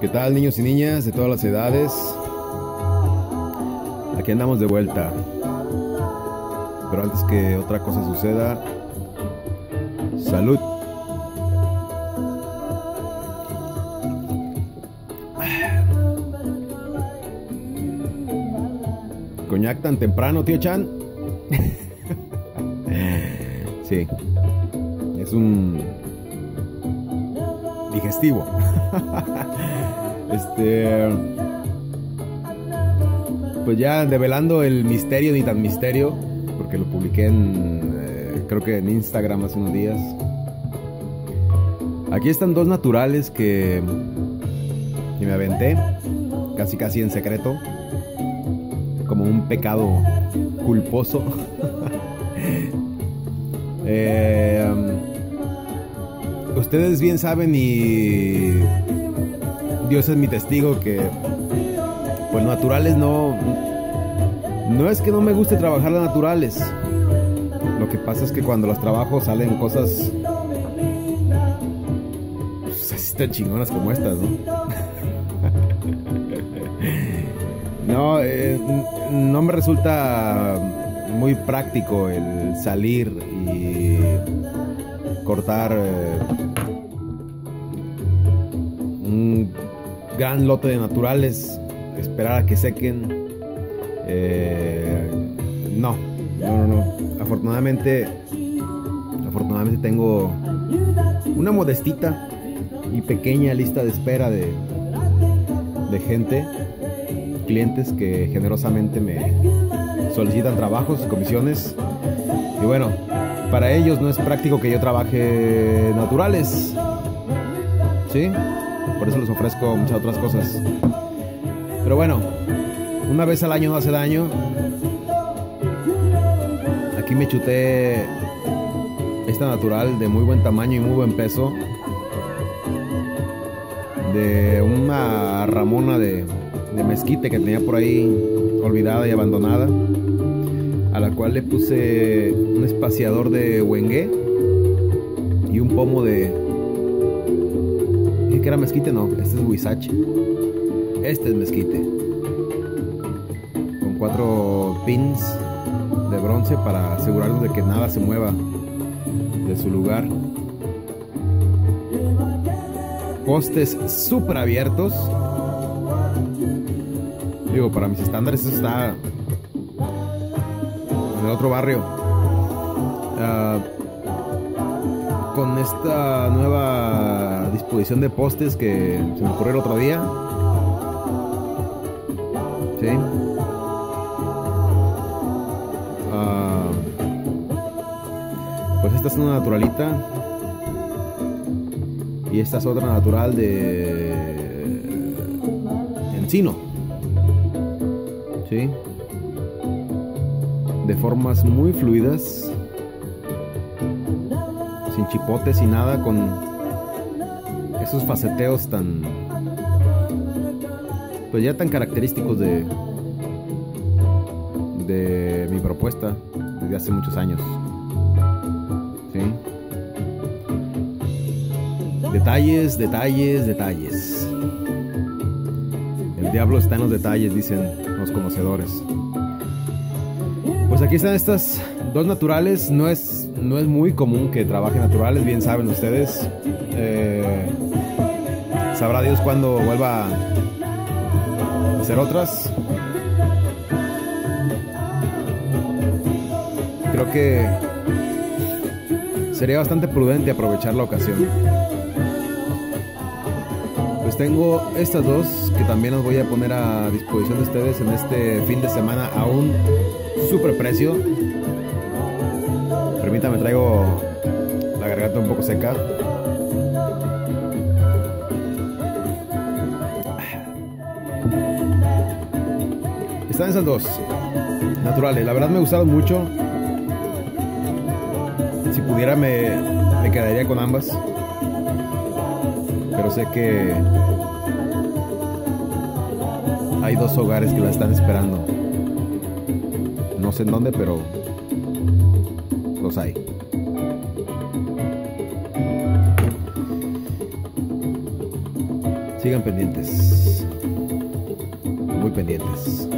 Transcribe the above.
¿Qué tal niños y niñas de todas las edades? Aquí andamos de vuelta. Pero antes que otra cosa suceda, salud. ¿Coñac tan temprano, tío Chan? sí. Es un digestivo. este. Pues ya develando el misterio ni tan misterio, porque lo publiqué en. eh, creo que en Instagram hace unos días. Aquí están dos naturales que. que me aventé, casi casi en secreto, como un pecado culposo. eh, ustedes bien saben y Dios es mi testigo que pues naturales no no es que no me guste trabajar las naturales. Lo que pasa es que cuando los trabajo salen cosas pues, así tan chingonas como estas, ¿no? no, eh, no me resulta muy práctico el salir y cortar eh, un gran lote de naturales, esperar a que sequen. Eh, no, no, no, no. Afortunadamente, afortunadamente tengo una modestita y pequeña lista de espera de, de gente, clientes que generosamente me solicitan trabajos y comisiones. Y bueno, para ellos no es práctico que yo trabaje naturales. ¿Sí? Por eso les ofrezco muchas otras cosas. Pero bueno, una vez al año no hace daño. Aquí me chuté esta natural de muy buen tamaño y muy buen peso. De una ramona de, de mezquite que tenía por ahí olvidada y abandonada. A la cual le puse un espaciador de Wengue y un pomo de. Dije que era mezquite, no, este es Huizache. Este es mezquite. Con cuatro pins de bronce para asegurarnos de que nada se mueva de su lugar. Postes súper abiertos. Digo, para mis estándares eso está otro barrio. Ah, con esta nueva disposición de postes que se me ocurrió el otro día. Sí. Ah, pues esta es una naturalita. Y esta es otra natural de encino. Sí de formas muy fluidas, sin chipotes y nada, con esos faceteos tan, pues ya tan característicos de, de mi propuesta desde hace muchos años. Detalles, detalles, detalles. El diablo está en los detalles, dicen los conocedores. Pues aquí están estas dos naturales. No es, no es muy común que trabajen naturales, bien saben ustedes. Eh, sabrá Dios cuándo vuelva a hacer otras. Creo que sería bastante prudente aprovechar la ocasión. Pues tengo estas dos que también las voy a poner a disposición de ustedes en este fin de semana a un super precio. Permítame, traigo la garganta un poco seca. Están esas dos naturales. La verdad me gustaron mucho. Si pudiera me quedaría con ambas. Pero sé que hay dos hogares que la están esperando. No sé en dónde, pero los hay. Sigan pendientes. Muy pendientes.